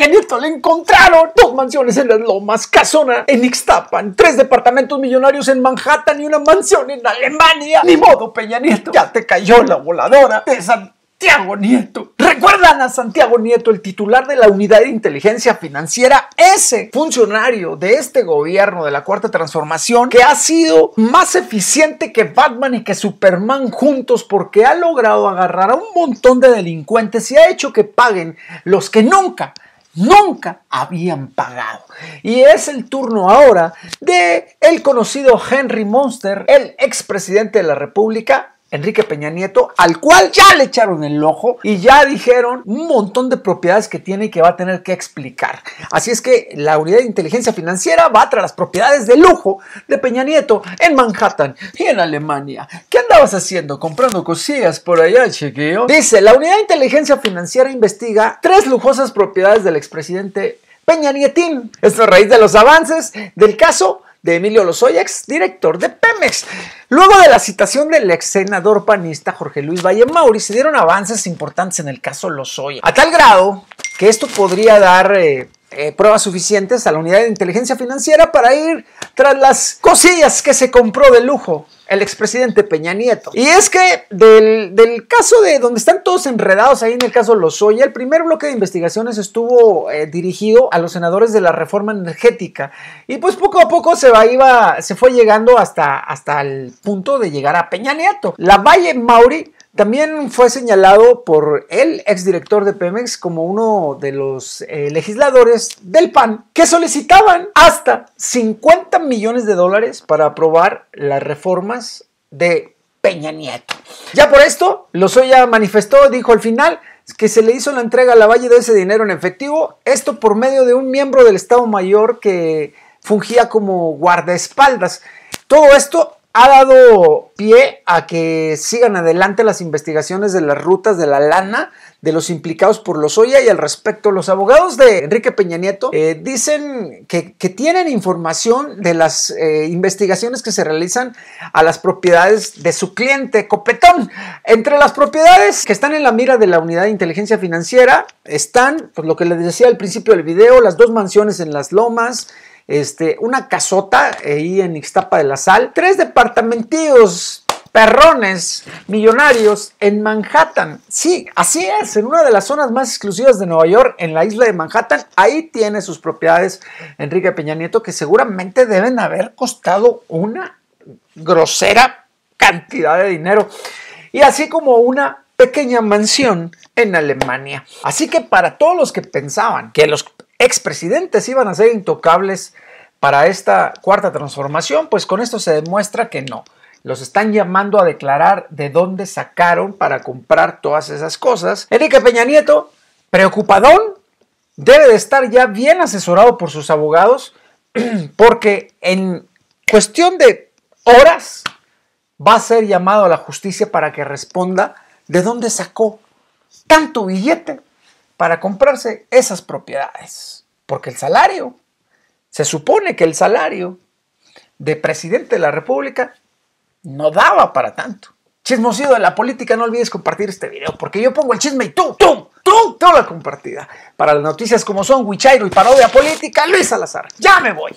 Peña Nieto le encontraron dos mansiones en las Lomas, casona en Ixtapan, tres departamentos millonarios en Manhattan y una mansión en Alemania. Ni modo, Peña Nieto, ya te cayó la voladora de Santiago Nieto. ¿Recuerdan a Santiago Nieto, el titular de la Unidad de Inteligencia Financiera? Ese funcionario de este gobierno de la Cuarta Transformación que ha sido más eficiente que Batman y que Superman juntos porque ha logrado agarrar a un montón de delincuentes y ha hecho que paguen los que nunca nunca habían pagado. Y es el turno ahora de el conocido Henry Monster, el expresidente de la República, Enrique Peña Nieto, al cual ya le echaron el ojo y ya dijeron un montón de propiedades que tiene y que va a tener que explicar. Así es que la unidad de inteligencia financiera va tras las propiedades de lujo de Peña Nieto en Manhattan y en Alemania. ¿Qué andabas haciendo? ¿Comprando cosillas por allá, chiquillo? Dice, la unidad de inteligencia financiera investiga tres lujosas propiedades del expresidente Peña Nietín. Esto a raíz de los avances del caso de Emilio Lozoya, ex director de Pemex. Luego de la citación del ex senador panista Jorge Luis Valle Mauri, se dieron avances importantes en el caso Lozoya, a tal grado que esto podría dar eh, eh, pruebas suficientes a la unidad de inteligencia financiera para ir tras las cosillas que se compró de lujo el expresidente Peña Nieto. Y es que del, caso de donde están todos enredados ahí en el caso Lozoya, el primer bloque de investigaciones estuvo eh, dirigido a los senadores de la reforma energética. Y pues poco a poco se, va, iba, se fue llegando hasta, hasta el punto de llegar a Peña Nieto. La Valle Mauri también fue señalado por el exdirector de Pemex como uno de los eh, legisladores del PAN que solicitaban hasta 50 millones de dólares para aprobar las reformas de Peña Nieto. Ya por esto, Lozoya manifestó, dijo al final, que se le hizo la entrega a la Valle de ese dinero en efectivo, esto por medio de un miembro del Estado Mayor que fungía como guardaespaldas. Todo esto ha dado pie a que sigan adelante las investigaciones de las rutas de la lana de los implicados por los Oya y al respecto los abogados de Enrique Peña Nieto eh, dicen que, tienen información de las eh, investigaciones que se realizan a las propiedades de su cliente Copetón. Entre las propiedades que están en la mira de la unidad de inteligencia financiera están, pues lo que les decía al principio del video, las dos mansiones en las lomas, este, una casota ahí en Ixtapa de la Sal, tres departamentos perrones millonarios en Manhattan. Sí, así es, en una de las zonas más exclusivas de Nueva York, en la isla de Manhattan, ahí tiene sus propiedades Enrique Peña Nieto, que seguramente deben haber costado una grosera cantidad de dinero. Y así como una pequeña mansión en Alemania. Así que para todos los que pensaban que los expresidentes iban a ser intocables para esta cuarta transformación, pues con esto se demuestra que no. Los están llamando a declarar de dónde sacaron para comprar todas esas cosas. Enrique Peña Nieto, preocupadón, debe de estar ya bien asesorado por sus abogados, porque en cuestión de horas va a ser llamado a la justicia para que responda de dónde sacó tanto billete para comprarse esas propiedades. Porque el salario, se supone que el salario de presidente de la República no daba para tanto. Chismosido de la política, no olvides compartir este video, porque yo pongo el chisme y tú, tú, tú, toda la compartida. Para las noticias como son Wichairo y parodia política, Luis Salazar. Ya me voy.